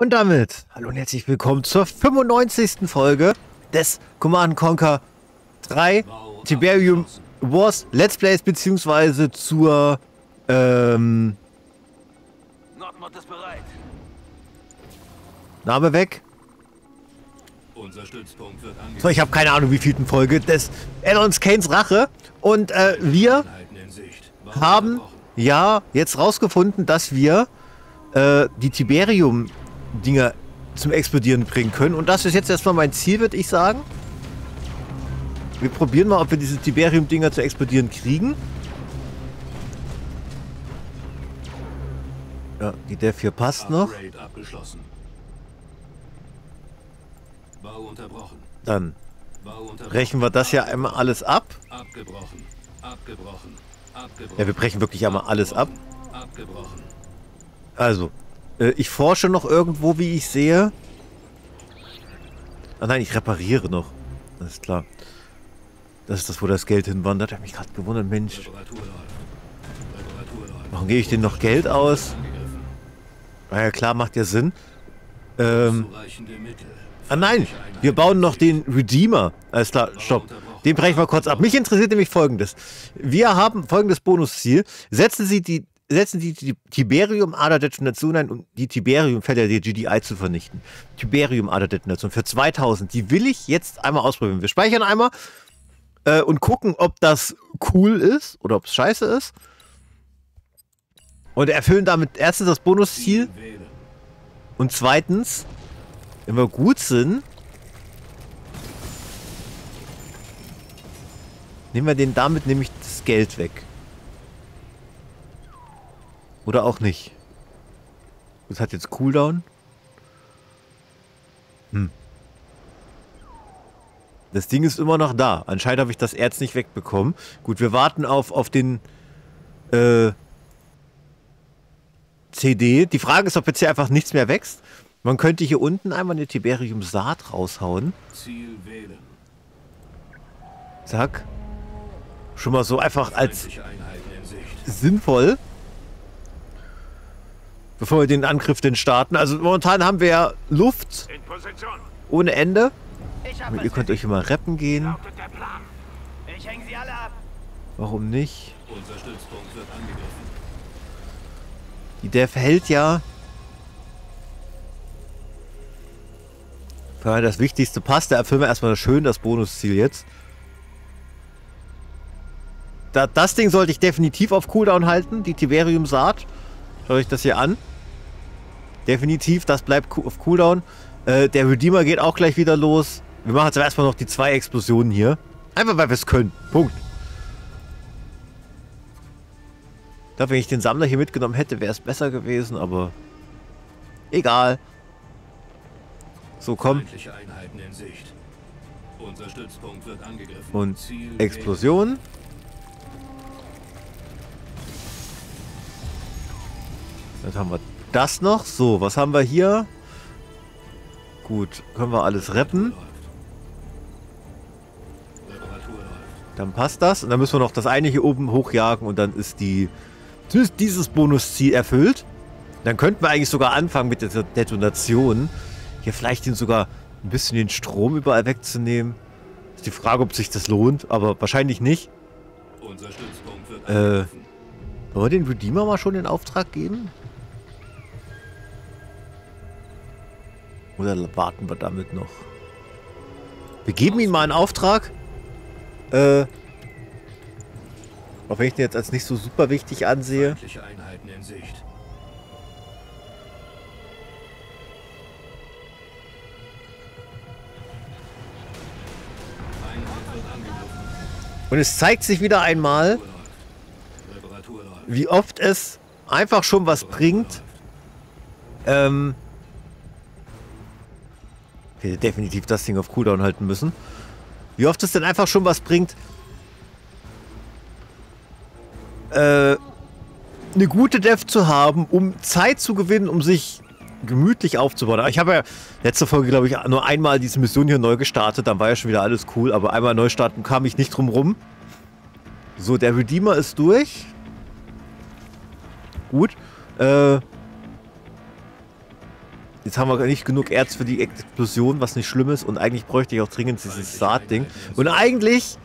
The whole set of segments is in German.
Und damit, hallo und herzlich willkommen zur 95. Folge des Command Conquer 3 Tiberium Wars Let's Plays, beziehungsweise zur, ähm... Name weg. So, ich habe keine Ahnung, wie vielten Folge des Addons Kanes Rache. Und äh, wir haben ja jetzt rausgefunden, dass wir äh, die Tiberium-Dinger zum Explodieren bringen können. Und das ist jetzt erstmal mein Ziel, würde ich sagen. Wir probieren mal, ob wir diese Tiberium-Dinger zu explodieren kriegen. Ja, die Dev hier passt noch. Dann brechen wir das hier einmal alles ab. Ja, wir brechen wirklich einmal alles ab. Also, äh, ich forsche noch irgendwo, wie ich sehe. Ah nein, ich repariere noch. Ist klar. Das ist das, wo das Geld hinwandert. Ich habe mich gerade gewundert, Mensch. Warum gebe ich denen noch Geld aus? Na ja, klar, macht ja Sinn. Ähm, ah nein, wir bauen noch den Redeemer. Alles klar, stopp. Den brechen wir kurz ab. Mich interessiert nämlich folgendes. Wir haben folgendes Bonusziel. Setzen Sie die setzen Sie die Tiberium-Ader-Detonation ein, um die Tiberium-Felder der GDI zu vernichten. Tiberium-Ader-Detonation für 2000. Die will ich jetzt einmal ausprobieren. Wir speichern einmal äh, und gucken, ob das cool ist oder ob es scheiße ist. Und erfüllen damit erstens das Bonusziel und zweitens, wenn wir gut sind, nehmen wir den damit nämlich das Geld weg. Oder auch nicht. Das hat jetzt Cooldown. Hm. Das Ding ist immer noch da. Anscheinend habe ich das Erz nicht wegbekommen. Gut, wir warten auf, auf den äh, CD. Die Frage ist, ob jetzt hier einfach nichts mehr wächst. Man könnte hier unten einmal eine Tiberium-Saat raushauen. Ziel wählen. Zack. Schon mal so einfach als sinnvoll. Bevor wir den Angriff denn starten. Also momentan haben wir ja Luft ohne Ende. Hab Ihr könnt euch immer reppen gehen. Warum nicht? Unser Stützpunkt wird angegriffen. Die Dev hält ja. Das Wichtigste passt. Da erfüllen wir erstmal schön das Bonusziel jetzt. Da, das Ding sollte ich definitiv auf Cooldown halten. Die Tiberium-Saat. Schaut euch das hier an. Definitiv, das bleibt auf Cooldown. Äh, der Redeemer geht auch gleich wieder los. Wir machen jetzt aber erstmal noch die zwei Explosionen hier. Einfach weil wir es können. Punkt. Ich glaube, wenn ich den Sammler hier mitgenommen hätte, wäre es besser gewesen, aber egal. So, komm. Und Explosion. Dann haben wir das noch. So, was haben wir hier? Gut, können wir alles reppen. Dann passt das. Und dann müssen wir noch das eine hier oben hochjagen und dann ist die dieses Bonusziel erfüllt. Dann könnten wir eigentlich sogar anfangen mit der Detonation. Hier vielleicht den sogar ein bisschen den Strom überall wegzunehmen. Ist die Frage, ob sich das lohnt, aber wahrscheinlich nicht. Unser Stützpunkt wird Äh. Wollen wir den Redeemer mal schon den Auftrag geben? Oder warten wir damit noch? Wir geben ihm mal einen Auftrag. Äh. Auch wenn ich den jetzt als nicht so super wichtig ansehe. Und es zeigt sich wieder einmal, wie oft es einfach schon was bringt. Ähm. Hätte definitiv das Ding auf Cooldown halten müssen. Wie oft es denn einfach schon was bringt, äh, eine gute Dev zu haben, um Zeit zu gewinnen, um sich gemütlich aufzubauen. Ich habe ja letzte Folge, glaube ich, nur einmal diese Mission hier neu gestartet, dann war ja schon wieder alles cool, aber einmal neu starten kam ich nicht drum rum. So, der Redeemer ist durch. Gut. Äh, Jetzt haben wir nicht genug Erz für die Explosion, was nicht schlimm ist. Und eigentlich bräuchte ich auch dringend dieses Saatding. Und eigentlich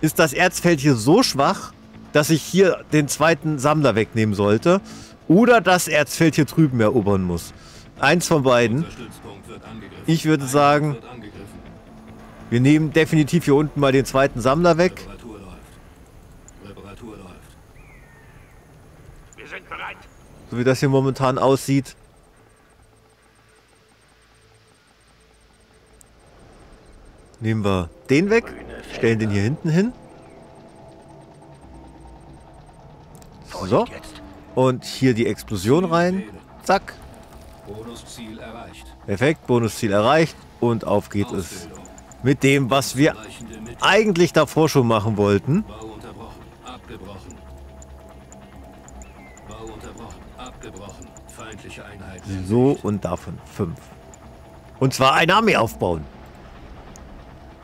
ist das Erzfeld hier so schwach, dass ich hier den zweiten Sammler wegnehmen sollte. Oder das Erzfeld hier drüben erobern muss. Eins von beiden. Ich würde sagen, wir nehmen definitiv hier unten mal den zweiten Sammler weg. Reparatur läuft. Reparatur läuft. Wir sind bereit. So wie das hier momentan aussieht. Nehmen wir den weg, stellen den hier hinten hin. So. Und hier die Explosion rein. Zack. Bonusziel erreicht. Perfekt, Bonusziel erreicht. Und auf geht es. Mit dem, was wir eigentlich davor schon machen wollten. So und davon fünf. Und zwar eine Armee aufbauen.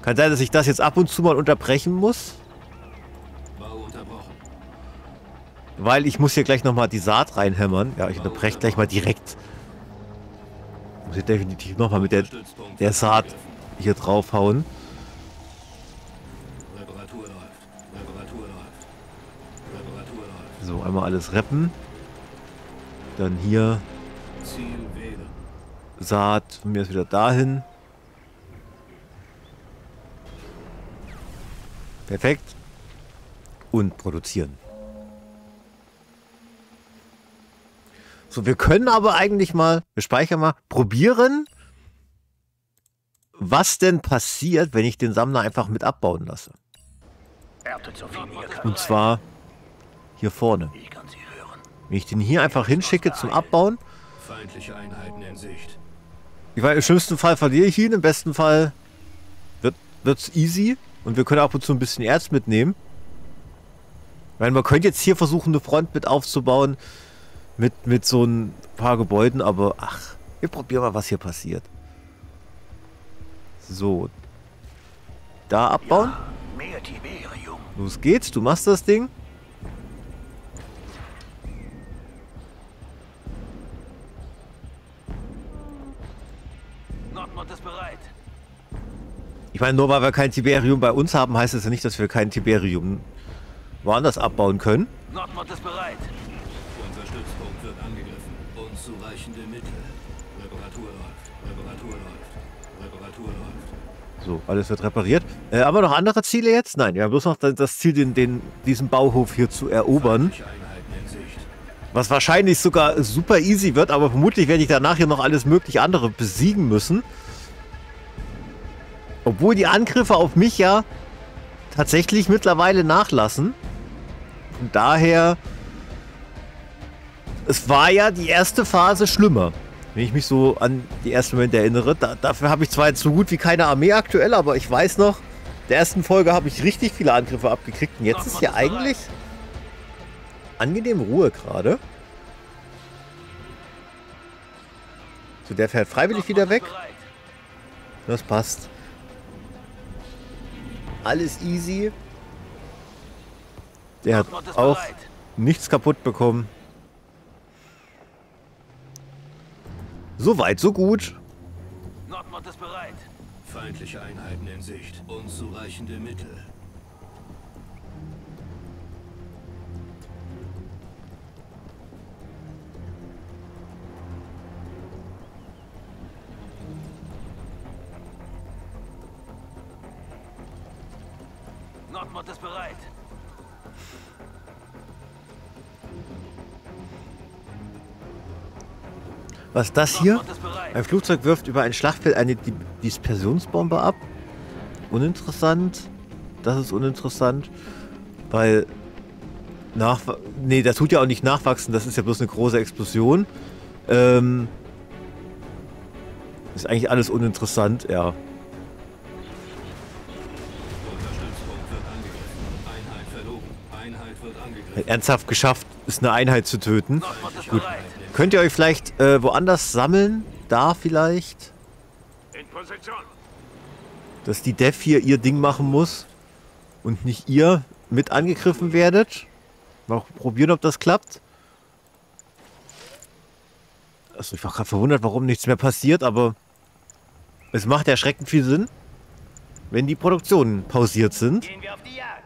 Kann sein, dass ich das jetzt ab und zu mal unterbrechen muss. Weil ich muss hier gleich nochmal die Saat reinhämmern. Ja, ich unterbreche gleich mal direkt. Muss hier definitiv nochmal mit der, der Saat hier draufhauen. So, einmal alles reppen. Dann hier. Saat von mir ist wieder dahin. Perfekt. Und produzieren. So, wir können aber eigentlich mal, wir speichern mal, probieren, was denn passiert, wenn ich den Sammler einfach mit abbauen lasse. Und zwar hier vorne. Wenn ich den hier einfach hinschicke zum Abbauen, Feindliche Einheiten in Sicht. Ich meine, im schlimmsten Fall verliere ich ihn, im besten Fall wird wird's easy und wir können ab und zu ein bisschen Erz mitnehmen. Ich meine, man könnte jetzt hier versuchen, eine Front mit aufzubauen mit, mit so ein paar Gebäuden, aber ach, wir probieren mal, was hier passiert. So. Da abbauen. Los geht's, du machst das Ding. Ich meine, nur weil wir kein Tiberium bei uns haben, heißt es ja nicht, dass wir kein Tiberium woanders abbauen können. Nordmond ist bereit. Unser Stützpunkt wird angegriffen. Unzureichende Mittel. Reparatur läuft. Reparatur läuft. Reparatur läuft. So, alles wird repariert. Äh, aber noch andere Ziele jetzt? Nein, wir haben bloß noch das Ziel, den, den, diesen Bauhof hier zu erobern. Was wahrscheinlich sogar super easy wird, aber vermutlich werde ich danach hier noch alles mögliche andere besiegen müssen. Obwohl die Angriffe auf mich ja tatsächlich mittlerweile nachlassen. Von daher... Es war ja die erste Phase schlimmer. Wenn ich mich so an die ersten Momente erinnere. Da, dafür habe ich zwar jetzt so gut wie keine Armee aktuell, aber ich weiß noch, der ersten Folge habe ich richtig viele Angriffe abgekriegt. Und jetzt ist hier eigentlich angenehm Ruhe gerade. So, der fährt freiwillig wieder weg. Das passt. Alles easy. Der hat auch bereit. nichts kaputt bekommen. So weit, so gut. Nordmond ist bereit. Feindliche Einheiten in Sicht. Unzureichende Mittel. Nordmond ist bereit. Was ist das hier? Ein Flugzeug wirft über ein Schlachtfeld eine Di- Dispersionsbombe ab. Uninteressant. Das ist uninteressant. Weil. Nach, nee, das tut ja auch nicht nachwachsen. Das ist ja bloß eine große Explosion. Ähm, ist eigentlich alles uninteressant, ja. Ernsthaft geschafft, ist eine Einheit zu töten. Gut. Könnt ihr euch vielleicht äh, woanders sammeln? Da vielleicht? Dass die Dev hier ihr Ding machen muss und nicht ihr mit angegriffen werdet. Mal probieren, ob das klappt. Also ich war gerade verwundert, warum nichts mehr passiert, aber es macht erschreckend viel Sinn, wenn die Produktionen pausiert sind. Gehen wir auf die Jagd.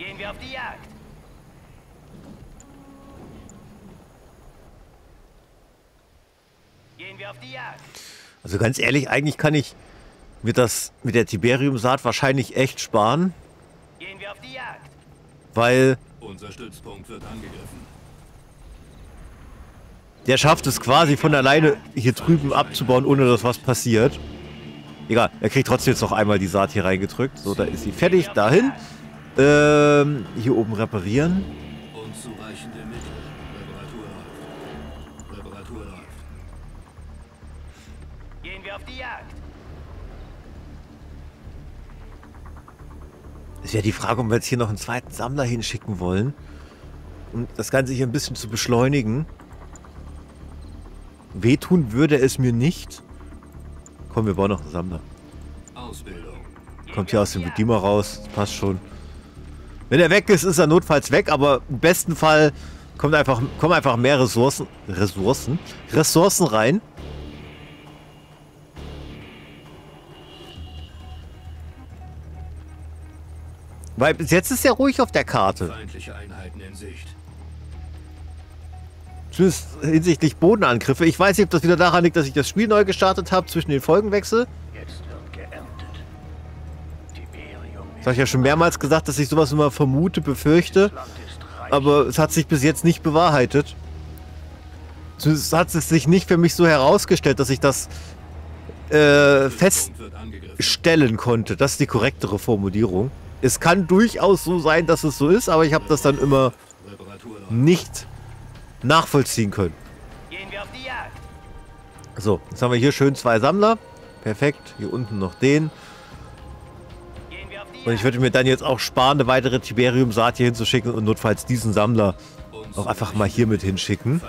Gehen wir auf die Jagd. Gehen wir auf die Jagd. Also ganz ehrlich, eigentlich kann ich mir das mit der Tiberium-Saat wahrscheinlich echt sparen, Gehen wir auf die Jagd. weil Unser Stützpunkt wird angegriffen. der schafft es quasi von alleine hier drüben abzubauen, ohne dass was passiert. Egal, er kriegt trotzdem jetzt noch einmal die Saat hier reingedrückt. So, da ist sie fertig. Dahin. Ähm, hier oben reparieren. Unzureichende Mittel. Reparatur läuft. Reparatur läuft. Gehen wir auf die Jagd. Es wäre die Frage, ob wir jetzt hier noch einen zweiten Sammler hinschicken wollen. Um das Ganze hier ein bisschen zu beschleunigen. Wehtun würde es mir nicht. Komm, wir bauen noch einen Sammler. Ausbildung. Kommt hier aus dem Redeemer raus. Das passt schon. Wenn er weg ist, ist er notfalls weg, aber im besten Fall kommt einfach, kommen einfach mehr Ressourcen, Ressourcen, Ressourcen rein. Weil bis jetzt ist er ruhig auf der Karte. Feindliche Einheiten in Sicht. Zumindest hinsichtlich Bodenangriffe. Ich weiß nicht, ob das wieder daran liegt, dass ich das Spiel neu gestartet habe zwischen den Folgenwechsel. Jetzt Das habe ich ja schon mehrmals gesagt, dass ich sowas immer vermute, befürchte. Aber es hat sich bis jetzt nicht bewahrheitet. Zumindest hat es sich nicht für mich so herausgestellt, dass ich das äh, feststellen konnte. Das ist die korrektere Formulierung. Es kann durchaus so sein, dass es so ist, aber ich habe das dann immer nicht nachvollziehen können. So, jetzt haben wir hier schön zwei Sammler. Perfekt. Hier unten noch den. Und ich würde mir dann jetzt auch sparen, eine weitere Tiberium-Saat hier hinzuschicken und notfalls diesen Sammler auch einfach mal hier mit hinschicken.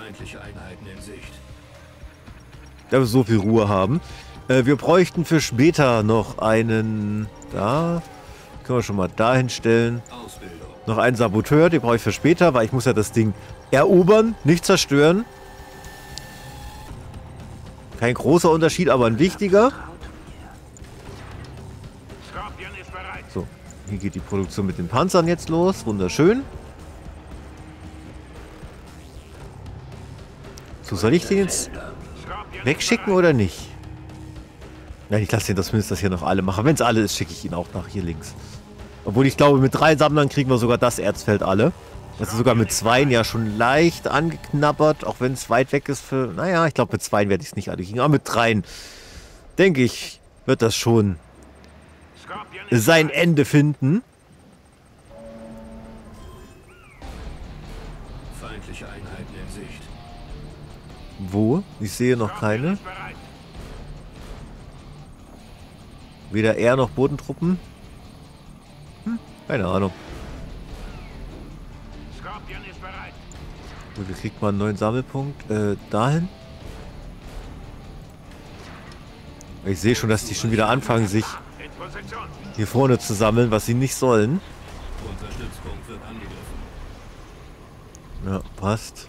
Da wir so viel Ruhe haben. Äh, wir bräuchten für später noch einen. Da. Können wir schon mal dahin stellen. Ausbildung. Noch einen Saboteur, den brauche ich für später, weil ich muss ja das Ding erobern, nicht zerstören. Kein großer Unterschied, aber ein wichtiger. Hier geht die Produktion mit den Panzern jetzt los. Wunderschön. So, soll ich den jetzt wegschicken oder nicht? Nein, ich lasse den das zumindest das hier noch alle machen. Wenn es alle ist, schicke ich ihn auch nach hier links. Obwohl ich glaube, mit drei Sammlern kriegen wir sogar das Erzfeld alle. Das ist sogar mit zweien ja schon leicht angeknabbert, auch wenn es weit weg ist für... Naja, ich glaube, mit zweien werde ich es nicht alle kriegen. Aber mit dreien, denke ich, wird das schon sein Ende finden. Feindliche Einheiten in Sicht. Wo? Ich sehe noch keine. Weder er noch Bodentruppen. Hm, keine Ahnung. Gut, wie kriegt man einen neuen Sammelpunkt? Äh, dahin? Ich sehe schon, dass die schon wieder anfangen, sich. Hier vorne zu sammeln, was sie nicht sollen. Ja, passt.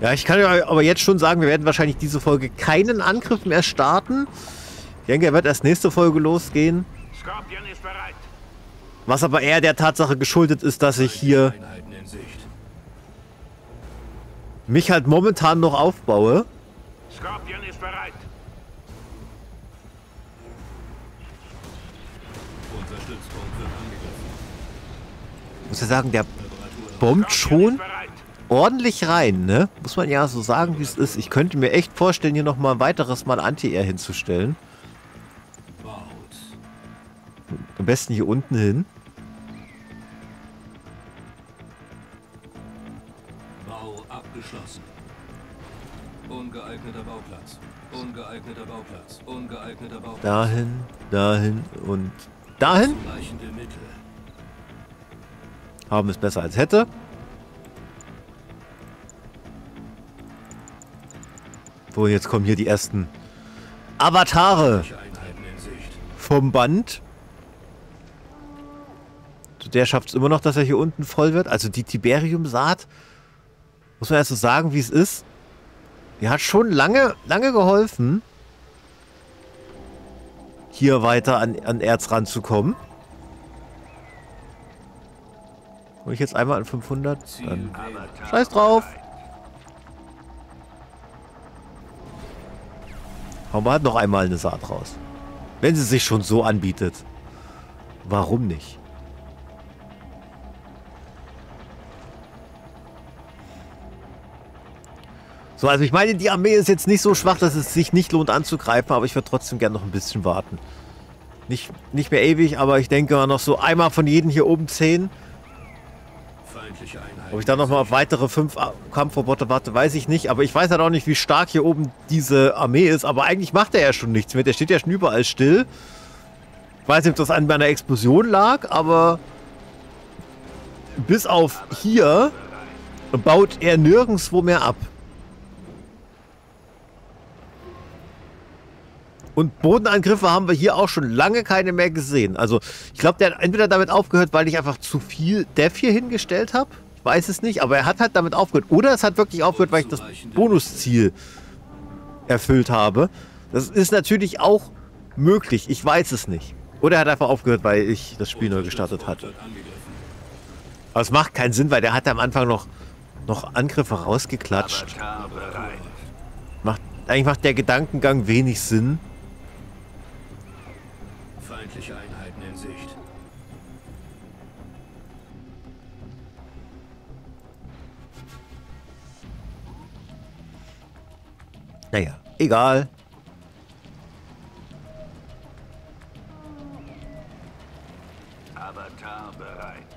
Ja, ich kann ja aber jetzt schon sagen, wir werden wahrscheinlich diese Folge keinen Angriff mehr starten. Ich denke, er wird erst nächste Folge losgehen. Skorpion ist bereit. Was aber eher der Tatsache geschuldet ist, dass ich hier mich halt momentan noch aufbaue. Skorpion ist bereit. Unser Stützpunkt wird angegriffen. Muss ja sagen, der bombt schon ordentlich rein, ne? Muss man ja so sagen, wie es ist. Ich könnte mir echt vorstellen, hier nochmal ein weiteres Mal Anti-Air hinzustellen. Am besten hier unten hin. Bau abgeschlossen. Ungeeigneter Bauplatz. Ungeeigneter Bauplatz. Ungeeigneter Bauplatz. Dahin, dahin und dahin. Haben es besser als hätte. So, jetzt kommen hier die ersten Avatare vom Band. Der schafft es immer noch, dass er hier unten voll wird. Also die Tiberium-Saat, muss man erst so sagen, wie es ist. Die hat schon lange, lange geholfen, hier weiter an, an Erz ranzukommen. Und ich jetzt einmal an 500, dann scheiß drauf. Hauen wir halt noch einmal eine Saat raus. Wenn sie sich schon so anbietet. Warum nicht? So, also ich meine, die Armee ist jetzt nicht so schwach, dass es sich nicht lohnt anzugreifen, aber ich würde trotzdem gerne noch ein bisschen warten. Nicht, nicht mehr ewig, aber ich denke mal noch so einmal von jedem hier oben 10. Feindliche Einheiten. Ob ich dann nochmal auf weitere 5 Kampfroboter warte, weiß ich nicht. Aber ich weiß halt auch nicht, wie stark hier oben diese Armee ist. Aber eigentlich macht er ja schon nichts mehr. Der steht ja schon überall still. Ich weiß nicht, ob das an meiner Explosion lag, aber bis auf hier baut er nirgendwo mehr ab. Und Bodenangriffe haben wir hier auch schon lange keine mehr gesehen. Also ich glaube, der hat entweder damit aufgehört, weil ich einfach zu viel Dev hier hingestellt habe. Ich weiß es nicht, aber er hat halt damit aufgehört. Oder es hat wirklich aufgehört, weil ich das Bonusziel erfüllt habe. Das ist natürlich auch möglich. Ich weiß es nicht. Oder er hat einfach aufgehört, weil ich das Spiel neu gestartet hatte. Aber es macht keinen Sinn, weil der hat am Anfang noch, noch Angriffe rausgeklatscht. Macht, eigentlich macht der Gedankengang wenig Sinn. Naja, egal. Avatar bereit.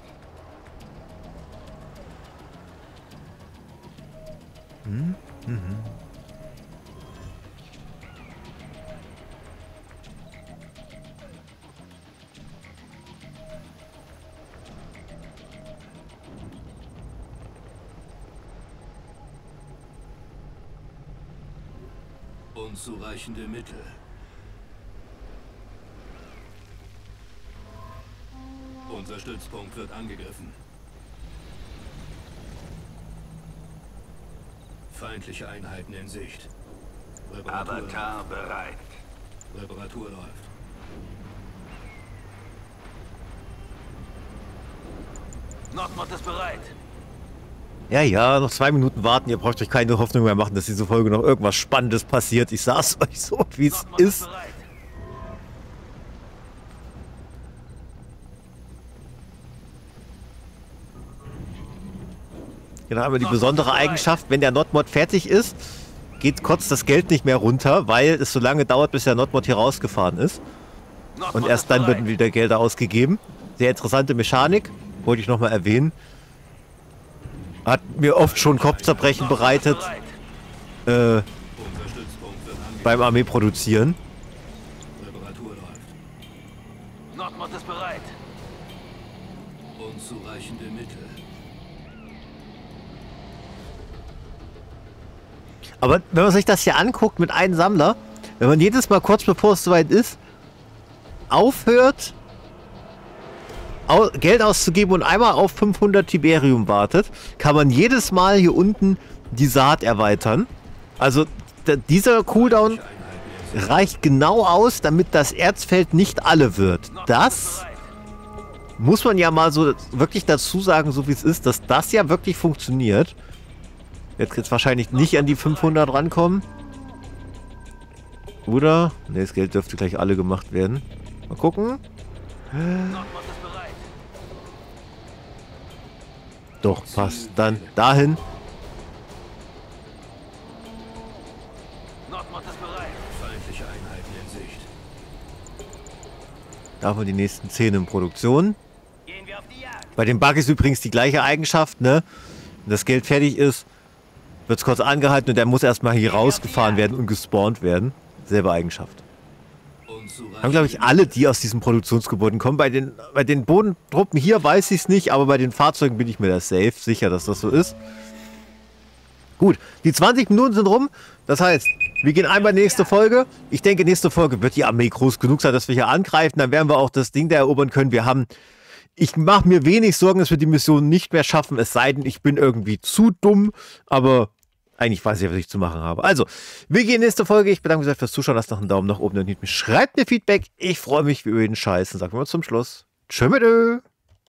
Unzureichende Mittel. Unser Stützpunkt wird angegriffen. Feindliche Einheiten in Sicht. Reparatur, Avatar bereit. Reparatur läuft. Nordmod ist bereit. Ja, ja, noch zwei Minuten warten. Ihr braucht euch keine Hoffnung mehr machen, dass diese Folge noch irgendwas Spannendes passiert. Ich sag's euch so, wie es ist. Genau, aber die besondere Eigenschaft, wenn der Notmod fertig ist, geht kurz das Geld nicht mehr runter, weil es so lange dauert, bis der Notmod hier rausgefahren ist. Und erst dann werden wieder Gelder ausgegeben. Sehr interessante Mechanik, wollte ich nochmal erwähnen. Hat mir oft schon Kopfzerbrechen bereitet bereit. äh, beim Armee produzieren. Reparatur läuft. Nordmod ist bereit. Unzureichende Mittel. Aber wenn man sich das hier anguckt mit einem Sammler, wenn man jedes Mal kurz bevor es soweit ist, aufhört, au Geld auszugeben und einmal auf 500 Tiberium wartet, kann man jedes Mal hier unten die Saat erweitern. Also dieser Cooldown reicht genau aus, damit das Erzfeld nicht alle wird. Das muss man ja mal so wirklich dazu sagen, so wie es ist, dass das ja wirklich funktioniert. Jetzt jetzt wahrscheinlich nicht an die 500 rankommen. Oder? Ne, das Geld dürfte gleich alle gemacht werden. Mal gucken. Doch, passt. Dann dahin. Davon die nächsten 10 in Produktion. Bei dem Bug ist übrigens die gleiche Eigenschaft, ne? Wenn das Geld fertig ist, wird es kurz angehalten und der muss erstmal hier rausgefahren werden und gespawnt werden. Selbe Eigenschaft. Haben, glaube ich, alle, die aus diesen Produktionsgebäuden kommen. Bei den, bei den Bodentruppen hier weiß ich es nicht, aber bei den Fahrzeugen bin ich mir da safe sicher, dass das so ist. Gut, die 20 Minuten sind rum. Das heißt, Wir gehen einmal nächste Folge. Ich denke, nächste Folge wird die Armee groß genug sein, dass wir hier angreifen. Dann werden wir auch das Ding da erobern können. Wir haben. Ich mache mir wenig Sorgen, dass wir die Mission nicht mehr schaffen, es sei denn, ich bin irgendwie zu dumm. Aber eigentlich weiß ich, was ich zu machen habe. Also, wir gehen nächste Folge. Ich bedanke mich fürs Zuschauen. Lasst noch einen Daumen nach oben und schreibt mir Feedback. Ich freue mich über jeden Scheiß und sagen wir zum Schluss. Tschö mit.